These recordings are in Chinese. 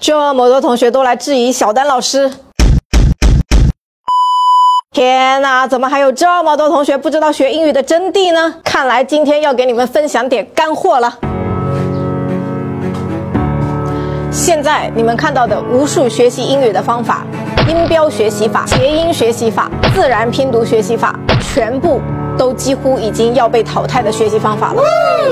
这么多同学都来质疑小丹老师，天哪，怎么还有这么多同学不知道学英语的真谛呢？看来今天要给你们分享点干货了。现在你们看到的无数学习英语的方法，音标学习法、谐音学习法、自然拼读学习法，全部。都几乎已经要被淘汰的学习方法了。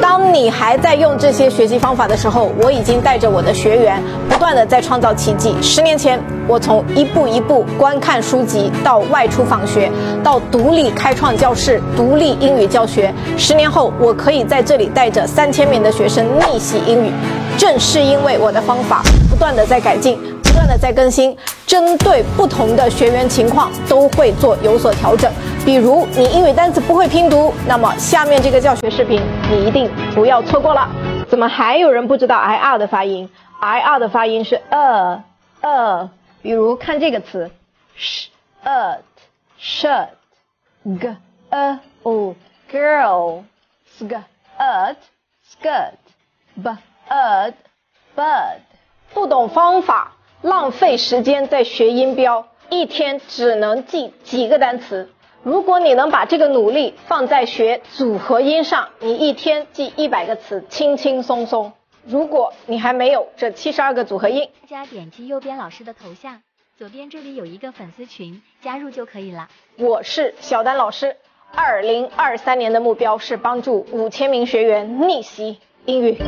当你还在用这些学习方法的时候，我已经带着我的学员不断的在创造奇迹。十年前，我从一步一步观看书籍，到外出访学，到独立开创教室、独立英语教学。十年后，我可以在这里带着三千名的学生逆袭英语。正是因为我的方法不断的在改进。不断的在更新，针对不同的学员情况都会做有所调整。比如你英语单词不会拼读，那么下面这个教学视频你一定不要错过了。怎么还有人不知道 I R 的发音？I R 的发音是呃呃。比如看这个词，shirt shirt g a o girl skirt skirt b bird bird。不懂方法。浪费时间在学音标，一天只能记几个单词。如果你能把这个努力放在学组合音上，你一天记一百个词，轻轻松松。如果你还没有这七十二个组合音，大家点击右边老师的头像，左边这里有一个粉丝群，加入就可以了。我是小丹老师，二零二三年的目标是帮助五千名学员逆袭英语。